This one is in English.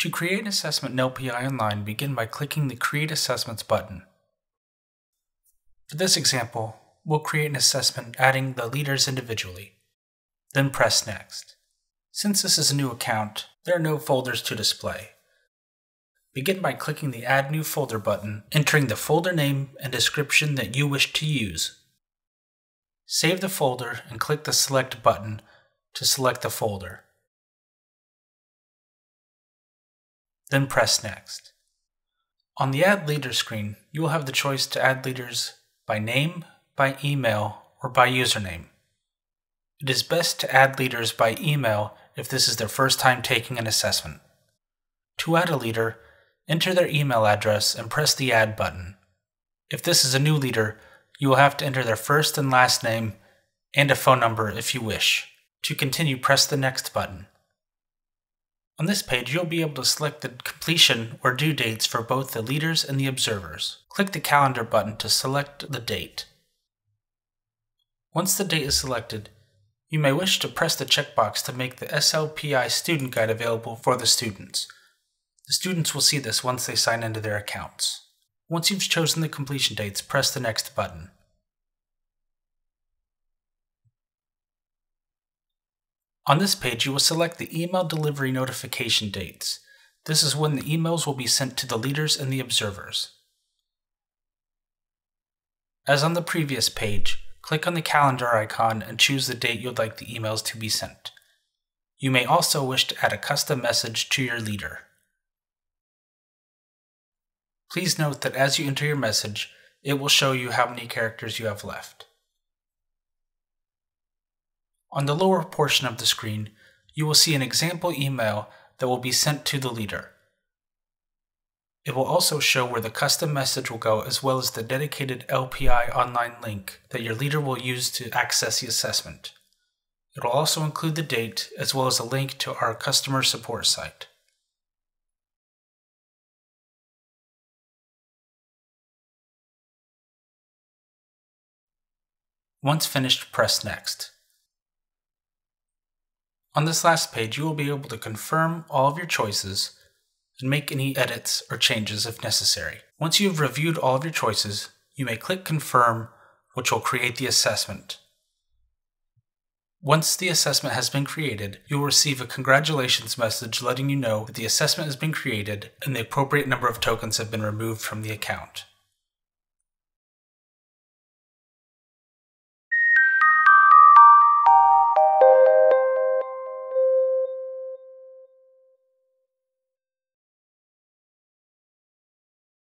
To create an assessment in LPI Online, begin by clicking the Create Assessments button. For this example, we'll create an assessment adding the leaders individually. Then press Next. Since this is a new account, there are no folders to display. Begin by clicking the Add New Folder button, entering the folder name and description that you wish to use. Save the folder and click the Select button to select the folder. Then press Next. On the Add Leader screen, you will have the choice to add leaders by name, by email, or by username. It is best to add leaders by email if this is their first time taking an assessment. To add a leader, enter their email address and press the Add button. If this is a new leader, you will have to enter their first and last name and a phone number if you wish. To continue, press the Next button. On this page, you'll be able to select the completion or due dates for both the leaders and the observers. Click the calendar button to select the date. Once the date is selected, you may wish to press the checkbox to make the SLPI student guide available for the students. The students will see this once they sign into their accounts. Once you've chosen the completion dates, press the next button. On this page, you will select the email delivery notification dates. This is when the emails will be sent to the leaders and the observers. As on the previous page, click on the calendar icon and choose the date you'd like the emails to be sent. You may also wish to add a custom message to your leader. Please note that as you enter your message, it will show you how many characters you have left. On the lower portion of the screen, you will see an example email that will be sent to the leader. It will also show where the custom message will go as well as the dedicated LPI online link that your leader will use to access the assessment. It will also include the date as well as a link to our customer support site. Once finished, press Next. On this last page, you will be able to confirm all of your choices and make any edits or changes if necessary. Once you have reviewed all of your choices, you may click Confirm, which will create the assessment. Once the assessment has been created, you will receive a congratulations message letting you know that the assessment has been created and the appropriate number of tokens have been removed from the account.